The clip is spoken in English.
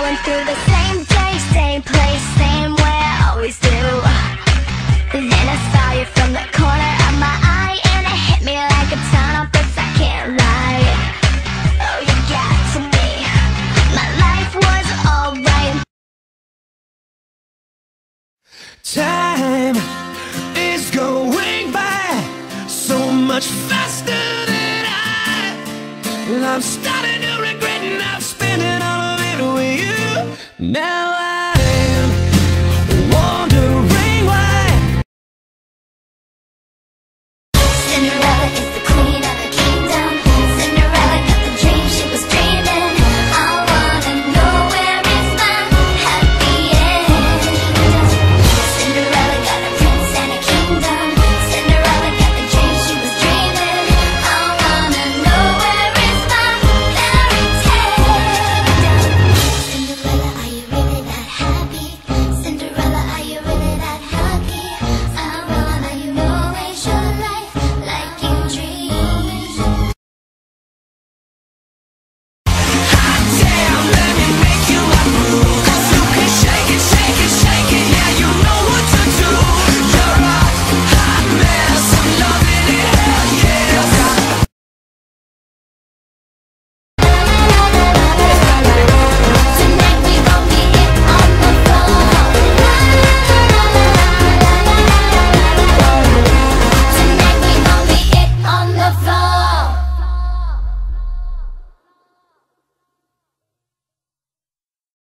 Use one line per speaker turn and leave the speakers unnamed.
going through the same day, same place, same way I always do. Then I saw you from the corner of my eye And it hit me like a ton of bricks, I can't lie. Oh, you got to me My life was alright.
Time is going by So much faster than I And I'm starting to regret and I've you. Now I.